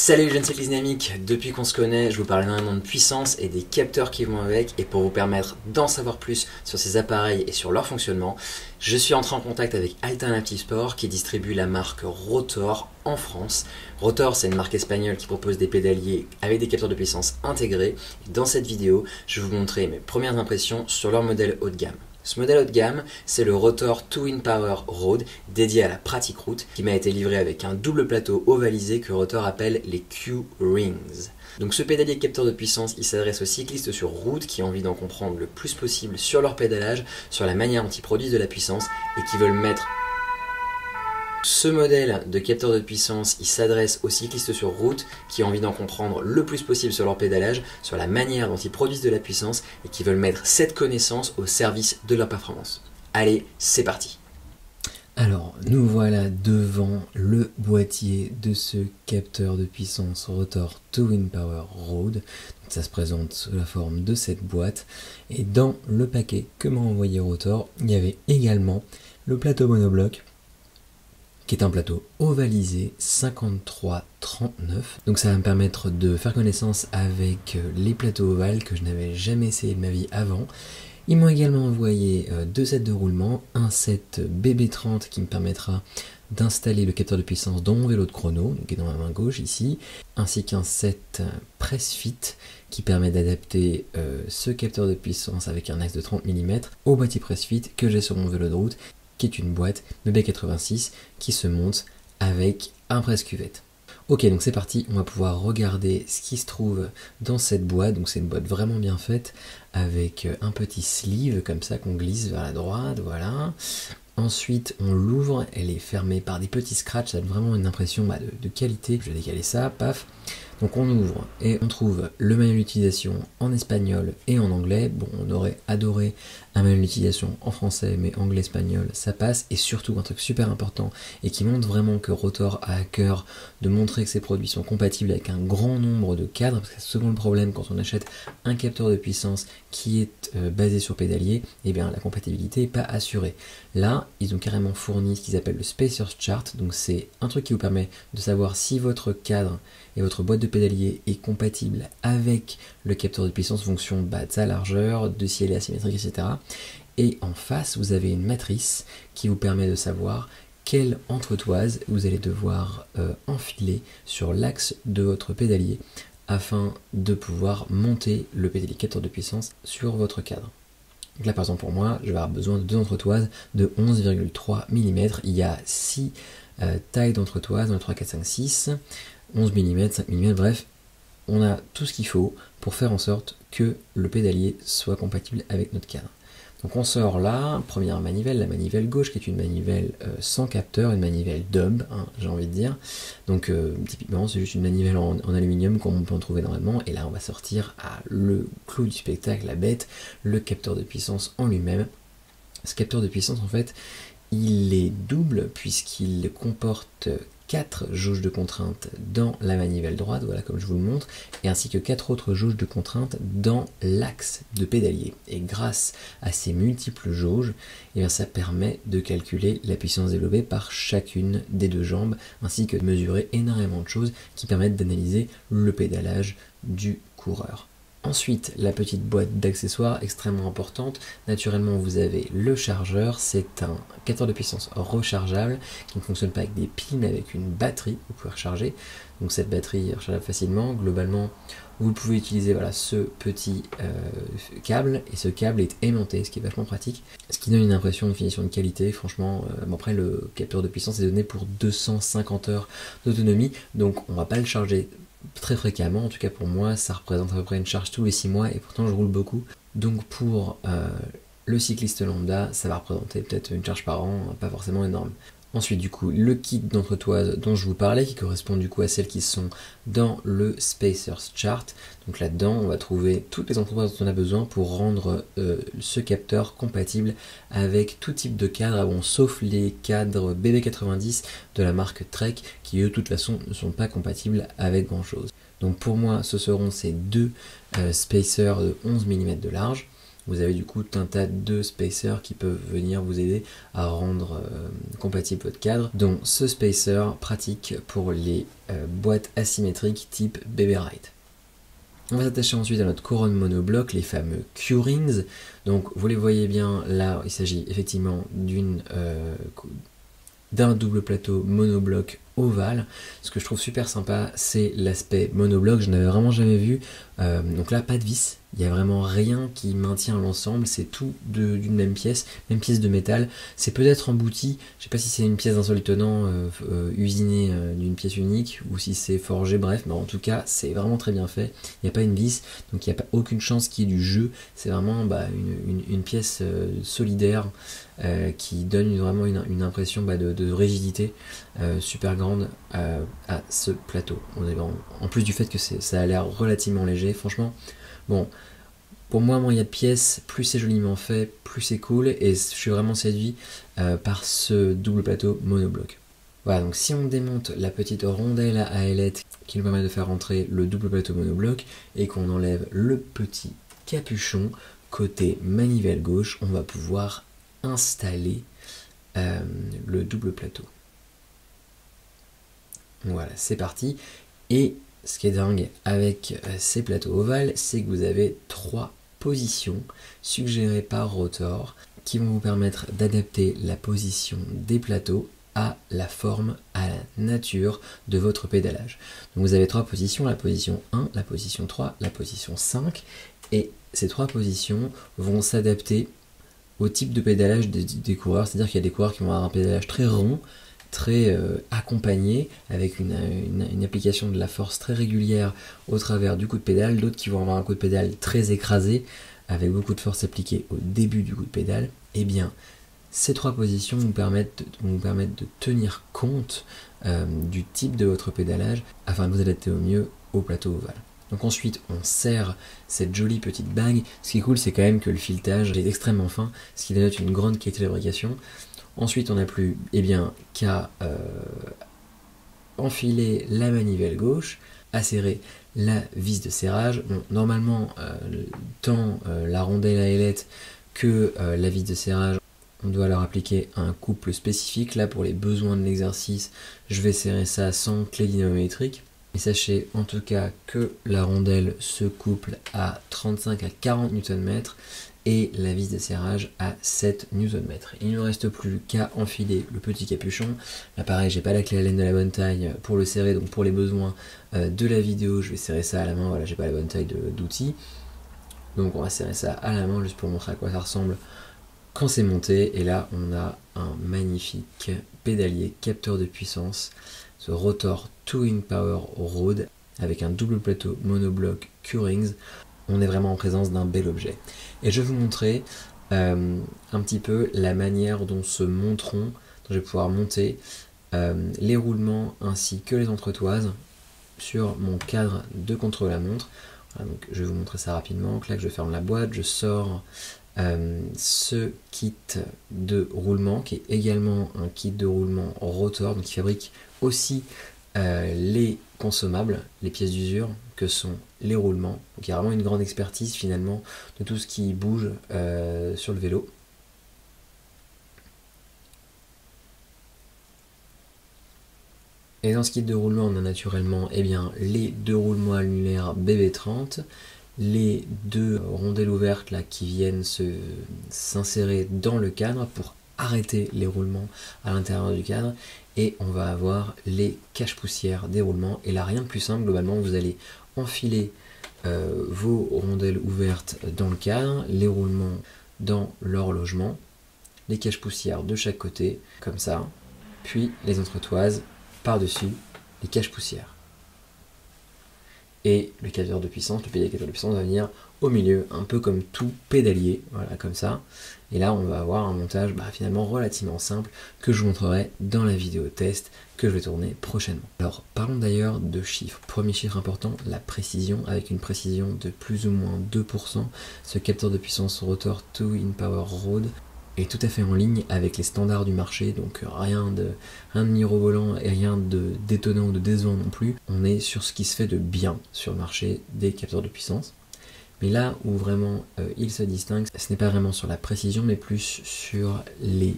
Salut les jeunes cyclistes dynamiques, depuis qu'on se connaît, je vous parle énormément de puissance et des capteurs qui vont avec et pour vous permettre d'en savoir plus sur ces appareils et sur leur fonctionnement, je suis entré en contact avec Alternative Sport qui distribue la marque Rotor en France. Rotor c'est une marque espagnole qui propose des pédaliers avec des capteurs de puissance intégrés. Dans cette vidéo, je vais vous montrer mes premières impressions sur leur modèle haut de gamme. Ce modèle haut de gamme, c'est le Rotor Twin Power Road dédié à la pratique route qui m'a été livré avec un double plateau ovalisé que Rotor appelle les Q-Rings. Donc ce pédalier capteur de puissance, il s'adresse aux cyclistes sur route qui ont envie d'en comprendre le plus possible sur leur pédalage, sur la manière dont ils produisent de la puissance et qui veulent mettre ce modèle de capteur de puissance, il s'adresse aux cyclistes sur route qui ont envie d'en comprendre le plus possible sur leur pédalage, sur la manière dont ils produisent de la puissance et qui veulent mettre cette connaissance au service de leur performance. Allez, c'est parti alors, nous voilà devant le boîtier de ce capteur de puissance rotor Twin Power Road. ça se présente sous la forme de cette boîte. Et dans le paquet que m'a envoyé Rotor, il y avait également le plateau monobloc qui est un plateau ovalisé 53-39. Donc ça va me permettre de faire connaissance avec euh, les plateaux ovales que je n'avais jamais essayé de ma vie avant. Ils m'ont également envoyé euh, deux sets de roulement, un set BB30 qui me permettra d'installer le capteur de puissance dans mon vélo de chrono, qui est dans ma main gauche ici, ainsi qu'un set euh, PressFit qui permet d'adapter ce capteur de puissance avec un axe de 30 mm au boîtier PressFit que j'ai sur mon vélo de route qui est une boîte de B86 qui se monte avec un presse-cuvette. Ok, donc c'est parti, on va pouvoir regarder ce qui se trouve dans cette boîte. Donc c'est une boîte vraiment bien faite avec un petit sleeve comme ça qu'on glisse vers la droite, voilà. Ensuite, on l'ouvre, elle est fermée par des petits scratchs, ça donne vraiment une impression bah, de, de, qualité. Je vais décaler ça, paf. Donc on ouvre et on trouve le manuel d'utilisation en espagnol et en anglais. Bon, on aurait adoré un manuel d'utilisation en français, mais anglais-espagnol, ça passe. Et surtout, un truc super important et qui montre vraiment que Rotor a à cœur de montrer que ses produits sont compatibles avec un grand nombre de cadres, parce que c'est souvent le problème quand on achète un capteur de puissance qui est euh, basé sur pédalier, et eh bien la compatibilité n'est pas assurée. Là, ils ont carrément fourni ce qu'ils appellent le Spacer's Chart, donc c'est un truc qui vous permet de savoir si votre cadre et votre boîte de pédalier est compatible avec le capteur de puissance fonction de sa largeur, de si elle est asymétrique, etc. Et en face, vous avez une matrice qui vous permet de savoir quelle entretoise vous allez devoir euh, enfiler sur l'axe de votre pédalier afin de pouvoir monter le pédalier capteur de puissance sur votre cadre. Donc là par exemple pour moi, je vais avoir besoin de deux entretoises de 11,3 mm. Il y a 6 euh, tailles d'entretoises, 1, 3, 4, 5, 6. 11 mm, 5 mm, bref, on a tout ce qu'il faut pour faire en sorte que le pédalier soit compatible avec notre cadre. Donc on sort là, première manivelle, la manivelle gauche qui est une manivelle euh, sans capteur, une manivelle dub, hein, j'ai envie de dire. Donc euh, typiquement c'est juste une manivelle en, aluminium comme on peut en trouver normalement. Et là on va sortir à le clou du spectacle, la bête, le capteur de puissance en lui-même. Ce capteur de puissance en fait, il est double puisqu'il comporte 4 jauges de contrainte dans la manivelle droite, voilà comme je vous le montre, et ainsi que 4 autres jauges de contrainte dans l'axe de pédalier. Et grâce à ces multiples jauges, eh bien, ça permet de calculer la puissance développée par chacune des deux jambes, ainsi que de mesurer énormément de choses qui permettent d'analyser le pédalage du coureur. Ensuite, la petite boîte d'accessoires extrêmement importante. Naturellement, vous avez le chargeur. C'est un capteur de puissance rechargeable qui ne fonctionne pas avec des piles mais avec une batterie. Vous pouvez recharger. Donc cette batterie est rechargeable facilement. Globalement, vous pouvez utiliser voilà, ce petit euh, câble et ce câble est aimanté, ce qui est vachement pratique. Ce qui donne une impression de finition de qualité. Franchement, euh, après le capteur de puissance est donné pour 250 heures d'autonomie. Donc on va pas le charger très fréquemment, en tout cas pour moi, ça représente à peu près une charge tous les 6 mois et pourtant je roule beaucoup. Donc pour euh, le cycliste lambda, ça va représenter peut-être une charge par an, pas forcément énorme. Ensuite, du coup, le kit d'entretoise dont je vous parlais, qui correspond du coup à celles qui sont dans le Spacers Chart. Donc là-dedans, on va trouver toutes les entretoises dont on a besoin pour rendre euh, ce capteur compatible avec tout type de cadre, ah bon, sauf les cadres BB90 de la marque Trek, qui eux, de toute façon, ne sont pas compatibles avec grand-chose. Donc pour moi, ce seront ces deux euh, spacers de 11 mm de large. Vous avez du coup tout un tas de spacers qui peuvent venir vous aider à rendre euh, compatible votre cadre, dont ce spacer pratique pour les euh, boîtes asymétriques type Ride. On va s'attacher ensuite à notre couronne monobloc, les fameux Q-Rings. Donc vous les voyez bien, là il s'agit effectivement euh, d'un double plateau monobloc ovale. Ce que je trouve super sympa, c'est l'aspect monobloc, je n'avais vraiment jamais vu. donc là, pas de vis, il n'y a vraiment rien qui maintient l'ensemble, c'est tout d'une même pièce, même pièce de métal. C'est peut-être embouti, je sais pas si c'est une pièce d'un seul tenant euh, euh, usinée euh, d'une pièce unique ou si c'est forgé, bref, mais en tout cas c'est vraiment très bien fait. Il n'y a pas une vis, donc il n'y a pas aucune chance qu'il y ait du jeu. C'est vraiment bah, une, pièce solidaire qui donne vraiment une, impression bah, de, rigidité super grande à ce plateau. en, plus du fait que ça a l'air relativement léger, franchement. Bon, pour moi, moins il y a de pièces, plus c'est joliment fait, plus c'est cool, et je suis vraiment séduit euh, par ce double plateau monobloc. Voilà, donc si on démonte la petite rondelle à ailette qui nous permet de faire entrer le double plateau monobloc, et qu'on enlève le petit capuchon, côté manivelle gauche, on va pouvoir installer euh, le double plateau. Voilà, c'est parti. Et ce qui est dingue avec euh, ces plateaux ovales, c'est que vous avez trois positions suggérées par Rotor qui vont vous permettre d'adapter la position des plateaux à la forme, à la nature de votre pédalage. Donc vous avez trois positions, la position 1, la position 3, la position 5, et ces trois positions vont s'adapter au type de pédalage des, des coureurs, c'est-à-dire qu'il y a des coureurs qui vont avoir un pédalage très rond, très euh, accompagné, avec une, application de la force très régulière au travers du coup de pédale, d'autres qui vont avoir un coup de pédale très écrasé, avec beaucoup de force appliquée au début du coup de pédale, eh bien ces trois positions vous permettent, de tenir compte euh, du type de votre pédalage afin de vous adapter au mieux au plateau ovale. Donc ensuite, on serre cette jolie petite bague. Ce qui est cool, c'est quand même que le filetage est extrêmement fin, ce qui dénote une grande qualité de fabrication. Ensuite, on n'a plus eh qu'à euh, enfiler la manivelle gauche, à serrer la vis de serrage. normalement, euh, tant euh, la rondelle à ailette que la vis de serrage, on doit leur appliquer un couple spécifique. Là, pour les besoins de l'exercice, je vais serrer ça sans clé dynamométrique. Et sachez en tout cas que la rondelle se couple à 35 à 40 Nm et la vis de serrage à 7 Nm. Il ne reste plus qu'à enfiler le petit capuchon. Là pareil, j'ai pas la clé à laine de la bonne taille pour le serrer, donc pour les besoins euh, de la vidéo, je vais serrer ça à la main. Voilà, j'ai pas la bonne taille d'outil. Donc on va serrer ça à la main juste pour montrer à quoi ça ressemble quand c'est monté. Et là, on a un magnifique pédalier capteur de puissance, ce rotor Touring Power Road avec un double plateau monobloc Curings on est vraiment en présence d'un bel objet. Et je vais vous montrer euh, un petit peu la manière dont se monteront, dont je vais pouvoir monter euh, les roulements ainsi que les entretoises sur mon cadre de contrôle à montre. donc je vais vous montrer ça rapidement. Là, je ferme la boîte, je sors euh, ce kit de roulement qui est également un kit de roulement rotor, donc qui fabrique aussi les consommables, les pièces d'usure que sont les roulements. Donc il y a vraiment une grande expertise finalement de tout ce qui bouge euh, sur le vélo. Et dans ce kit de roulement, on a naturellement eh les deux roulements annulaires BB30, les deux rondelles ouvertes qui viennent s'insérer dans le cadre pour arrêter les roulements à l'intérieur du cadre et on va avoir les caches poussières des roulements et là rien de plus simple globalement vous allez enfiler euh, vos rondelles ouvertes dans le cadre les roulements dans l'horlogement les caches poussières de chaque côté comme ça puis les entretoises par dessus les caches poussières. Et le capteur de puissance, le pédalier de puissance va venir au milieu, un peu comme tout pédalier, voilà, comme ça. Et là, on va avoir un montage bah, finalement relativement simple que je vous montrerai dans la vidéo test que je vais tourner prochainement. Alors, parlons d'ailleurs de chiffres. Premier chiffre important, la précision, avec une précision de plus ou moins 2%. Ce capteur de puissance rotor 2 in Power Road est tout à fait en ligne avec les standards du marché, donc rien de, rien de mirobolant et rien de détonnant ou de décevant non plus. On est sur ce qui se fait de bien sur le marché des capteurs de puissance. Mais là où vraiment euh, il se distingue, ce n'est pas vraiment sur la précision, mais plus sur les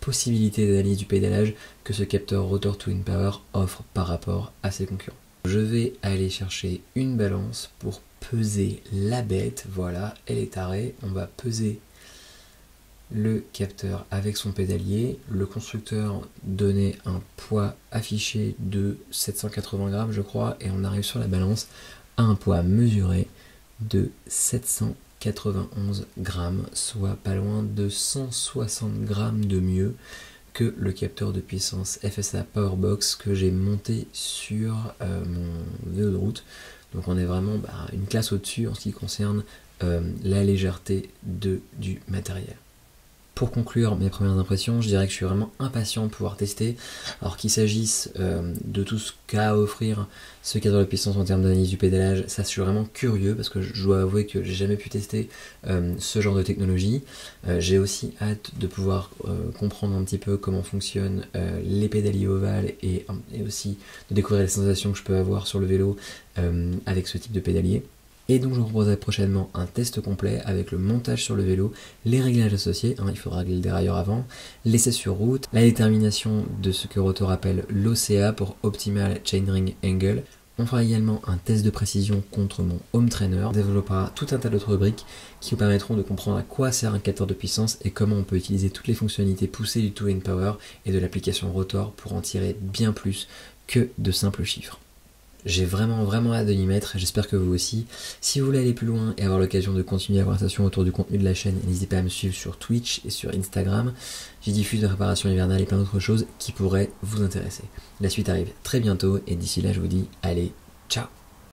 possibilités d'analyse du pédalage que ce capteur rotor Twin Power offre par rapport à ses concurrents. Je vais aller chercher une balance pour peser la bête. Voilà, elle est tarée. On va peser le capteur avec son pédalier. Le constructeur donnait un poids affiché de 780 grammes, je crois, et on arrive sur la balance à un poids mesuré de 791 grammes, soit pas loin de 160 grammes de mieux que le capteur de puissance FSA Powerbox que j'ai monté sur euh, mon vélo de route. Donc on est vraiment bah, une classe au-dessus en ce qui concerne euh, la légèreté du matériel. Pour conclure mes premières impressions, je dirais que je suis vraiment impatient de pouvoir tester. Alors qu'il s'agisse euh, de tout ce qu'a à offrir ce cadre de puissance en termes d'analyse du pédalage, ça je suis vraiment curieux parce que je dois avouer que j'ai jamais pu tester euh, ce genre de technologie. Euh, j'ai aussi hâte de pouvoir comprendre un petit peu comment fonctionnent les pédaliers ovales et, et, aussi de découvrir les sensations que je peux avoir sur le vélo avec ce type de pédalier. Et donc je vous proposerai prochainement un test complet avec le montage sur le vélo, les réglages associés, hein, il faudra régler le dérailleur avant, l'essai sur route, la détermination de ce que Rotor appelle l'OCA pour Optimal Chainring Angle. On fera également un test de précision contre mon home trainer, on développera tout un tas d'autres rubriques qui vous permettront de comprendre à quoi sert un capteur de puissance et comment on peut utiliser toutes les fonctionnalités poussées du in Power et de l'application Rotor pour en tirer bien plus que de simples chiffres. J'ai vraiment vraiment hâte de y mettre, j'espère que vous aussi. Si vous voulez aller plus loin et avoir l'occasion de continuer la conversation autour du contenu de la chaîne, n'hésitez pas à me suivre sur Twitch et sur Instagram. J'y diffuse de réparation hivernale et plein d'autres choses qui pourraient vous intéresser. La suite arrive très bientôt et d'ici là je vous dis allez, ciao